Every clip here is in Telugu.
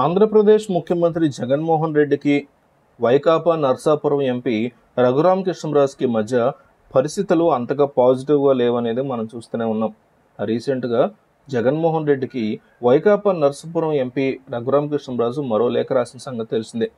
ఆంధ్రప్రదేశ్ ముఖ్యమంత్రి జగన్మోహన్ రెడ్డికి వైకాపా నర్సాపురం ఎంపీ రఘురామ్ కృష్ణరాజుకి మధ్య పరిస్థితులు అంతగా పాజిటివ్గా లేవనేది మనం చూస్తూనే ఉన్నాం. రీసెంట్గా జగన్మోహన్ రెడ్డికి వైకాపా నర్సాపురం ఎంపీ రఘురామ్ కృష్ణరాజు మరో లేఖ రాసిన సంగతి తెలిసిందే.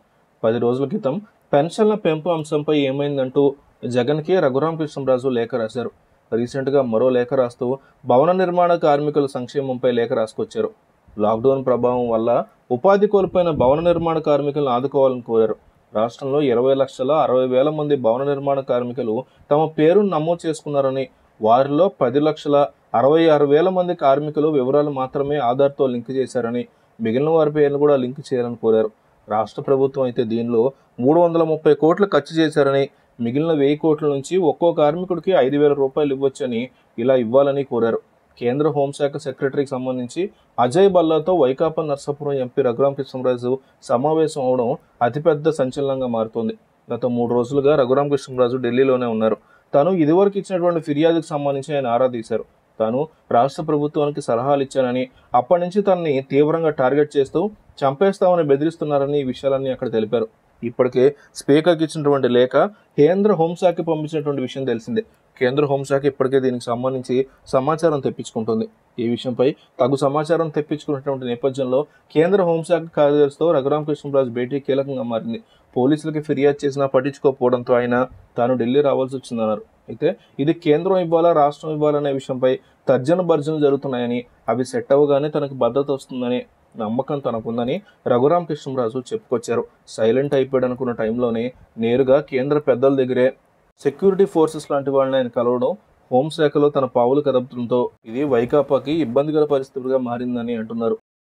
పది రోజుల క్రితం పెన్షన్ల పెంపు అంశంపై ఏమైందంటూ జగన్కి రఘురామ్ కృష్ణరాజు లేఖ రాశారు. రీసెంట్గా మరో లేఖ రాస్తూ భవన నిర్మాణ కార్మికుల సంక్షేమంపై లేఖ రాసుకొచ్చారు. లాక్డౌన్ ప్రభావం వల్ల ఉపాధి కోల్పోయిన భవన నిర్మాణ కార్మికులను ఆదుకోవాలని కోరారు. రాష్ట్రంలో ఇరవై లక్షల అరవై వేల మంది భవన నిర్మాణ కార్మికులు తమ పేరును నమోదు చేసుకున్నారని వారిలో పది లక్షల అరవై ఆరు వేల మంది కార్మికులు వివరాలు మాత్రమే ఆధార్తో లింక్ చేశారని మిగిలిన వారి పేర్లు కూడా లింక్ చేయాలని కోరారు. రాష్ట్ర ప్రభుత్వం అయితే దీనిలో మూడు వందల ముప్పై కోట్లు ఖర్చు చేశారని మిగిలిన వెయ్యి కోట్ల నుంచి ఒక్కో కార్మికుడికి ఐదు వేల రూపాయలు ఇవ్వొచ్చని ఇలా ఇవ్వాలని కోరారు. కేంద్ర హోంశాఖ సెక్రటరీకి సంబంధించి అజయ్ బల్లాతో వైకాపా నర్సాపురం ఎంపీ రఘురామకృష్ణరాజు సమావేశం అవడం అతిపెద్ద సంచలనంగా మారుతోంది. గత మూడు రోజులుగా రఘురామ కృష్ణరాజు ఢిల్లీలోనే ఉన్నారు. తాను ఇదివరకు ఇచ్చినటువంటి ఫిర్యాదుకు సంబంధించి ఆయన ఆరా తీశారు. తాను రాష్ట్ర ప్రభుత్వానికి సలహాలు ఇచ్చానని అప్పటి నుంచి తనని తీవ్రంగా టార్గెట్ చేస్తూ చంపేస్తామని బెదిరిస్తున్నారని ఈ విషయాలన్నీ అక్కడ తెలిపారు. ఇప్పటికే స్పీకర్కి ఇచ్చినటువంటి లేఖ కేంద్ర హోంశాఖకి పంపించినటువంటి విషయం తెలిసిందే. కేంద్ర హోంశాఖ ఇప్పటికే దీనికి సంబంధించి సమాచారం తెప్పించుకుంటుంది. ఈ విషయంపై తగు సమాచారం తెప్పించుకున్నటువంటి నేపథ్యంలో కేంద్ర హోంశాఖ కార్యదర్శితో రఘురామకృష్ణరాజు భేటీ కీలకంగా మారింది. పోలీసులకి ఫిర్యాదు చేసినా పట్టించుకోకపోవడంతో ఆయన తాను ఢిల్లీ రావాల్సి వచ్చిందన్నారు. అయితే ఇది కేంద్రం ఇవ్వాలా రాష్ట్రం ఇవ్వాలనే విషయంపై తర్జన భర్జన జరుగుతున్నాయని అవి సెట్ అవ్వగానే తనకు భద్రత వస్తుందని నమ్మకం తనకుందని రఘురామ కృష్ణరాజు చెప్పుకొచ్చారు. సైలెంట్ అయిపోయాడు అనుకున్న టైంలోనే నేరుగా కేంద్ర పెద్దల దగ్గరే సెక్యూరిటీ ఫోర్సెస్ లాంటి వాళ్ళని ఆయన కలవడం హోంశాఖలో తన పావులు కదపడంతో ఇది వైకాపాకి ఇబ్బందికర పరిస్థితులుగా మారిందని అంటున్నారు.